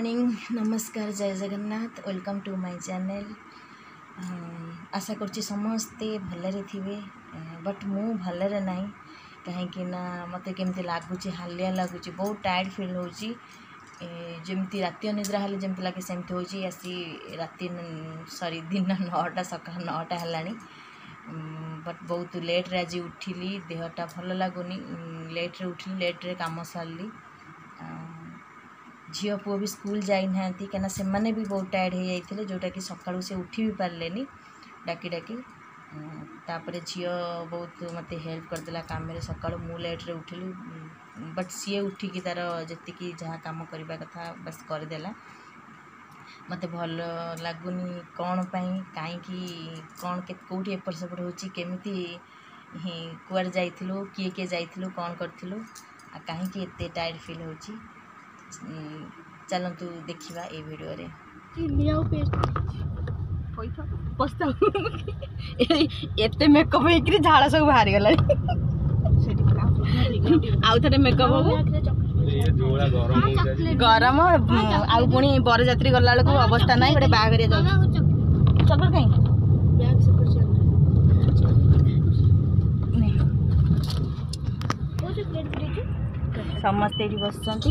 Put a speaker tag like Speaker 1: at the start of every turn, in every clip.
Speaker 1: morning নমস্কার জয় Jagannath welcome to my channel আশা করছি সমস্তে ভালরে থিবে বট মু ভালরে নাই কাহিঁকি না মতো কেমতি লাগুচি হালিয়া লাগুচি বহু টায়ার্ড ফিল হচ্ছে যেমতি রাতে অনিদ্রা হলে যেমতি লাগে সেমতি হচ্ছে আসি রাতে সরি দিন নটা সকাল নটা হলানি বট বহুত লেট্রে আজ উঠিলি দেহটা ভালো লাগুনি লেট্রে উঠিলি লেট্রে কাম সারলি झील पुओ भी स्कूल जाती कहीं से मैंने भी बहुत टायर्ड हो जाते जोटा कि सका उठी भी पारे डाक डाक झी बहुत मत हेल्प करदे काम सका लेट्रे उठिल बट सी उठिक तार जी जहाँ कम करने कथा बस करदे मत भल लगुन कौन पाई कहीं कौन कौटी एपट सेपट होमती कुआर जाइलु किए किए जाइलु कौन करूँ कहीं टायर्ड फिल हो ଚାଲନ୍ତୁ ଦେଖିବା ଏଇ ଭିଡ଼ିଓରେ
Speaker 2: ଏତେ ମେକଅପ୍ ହେଇକିରି ଝାଳ ସବୁ ବାହାରିଗଲାଣି ଆଉ ଥରେ ମେକଅପ୍ ହବ
Speaker 3: ଗରମ
Speaker 2: ଆଉ ପୁଣି ବରଯାତ୍ରୀ ଗଲାବେଳକୁ ଅବସ୍ଥା ନାହିଁ ଗୋଟେ ବାହାଘର
Speaker 4: ଯାଉଛି
Speaker 2: ଚକର ସମସ୍ତେ ଏଠି ବସିଛନ୍ତି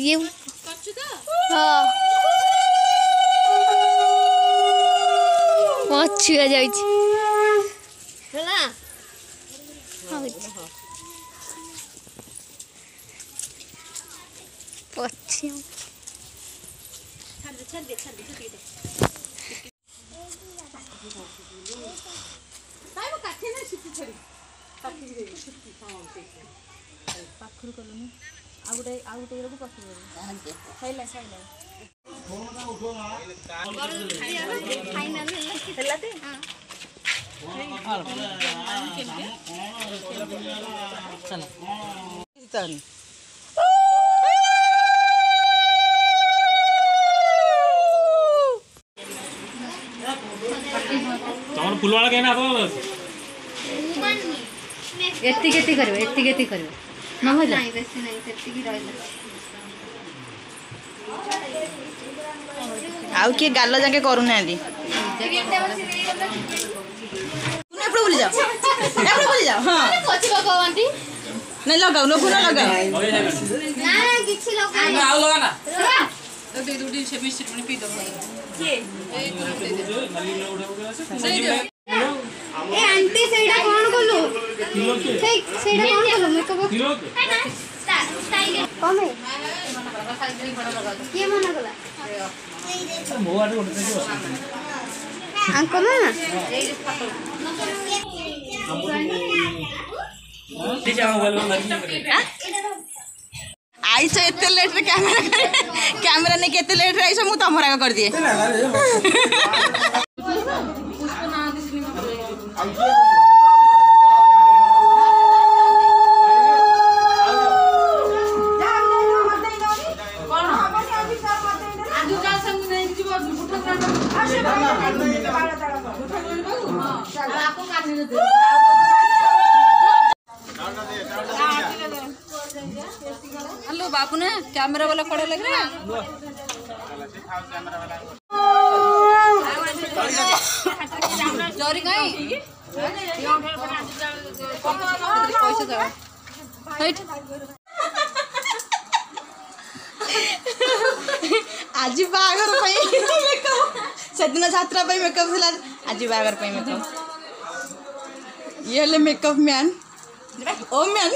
Speaker 4: ये ପଛୁଆ ଯାଉଛି ହେଲା ପଛୁଆ ଛାଡ଼ି ଛାଡ଼ି ଛାଡ଼ି
Speaker 3: ಸರಿ ತಪ್ಪಿದೆ ಸುತ್ತಿ ಹಾಂ ಪಕ್ಕರು ಕಲನು ಆಗುಡೆ ಆಗುಡೆ ಇರೋದು ಪಕ್ಕರು
Speaker 2: ಸೈಲ
Speaker 3: ಸೈಲ
Speaker 2: ಚಲ
Speaker 5: તમારું ફૂલવાળા કહીને આપવા
Speaker 4: ଏତିକି ଏତିକି କରିବ ଏତିକି
Speaker 6: ଏତିକି କରିବ
Speaker 4: ନ ଭଲ ଆଉ
Speaker 2: କିଏ ଗାଲ ଯାକେ କରୁନାହାନ୍ତି ନାଇଁ ଲଗାଉ ଲୋକ ନା ଲଗାଉ
Speaker 4: ଆଉ
Speaker 5: ଲଗା ନା
Speaker 6: দুটি দুটি সে মিষ্টি মানে পি দাও
Speaker 5: এই
Speaker 4: আন্টি সেইটা
Speaker 5: আইস
Speaker 4: সেটা
Speaker 2: হ্যাঁ, এত লেট রে ক্যামেরা ক্যামেরা নেই এত লেট রে মু তোমার আগে করে দিয়ে
Speaker 3: हेलो
Speaker 6: बापू ने कैमरा वाला खड़ा लग रहा है जोरी कहीं पैसे दो हट
Speaker 2: आज बाहर ସେଦିନ ଯାତ୍ରା ପାଇଁ ମେକଅପ୍ ଥିଲା ଆଜି ବାହାଘର ପାଇଁ ମେକଅପ୍ ଇଏ ହେଲେ ମେକଅପ୍ ମ୍ୟାନ୍ ଓ ମ୍ୟାନ୍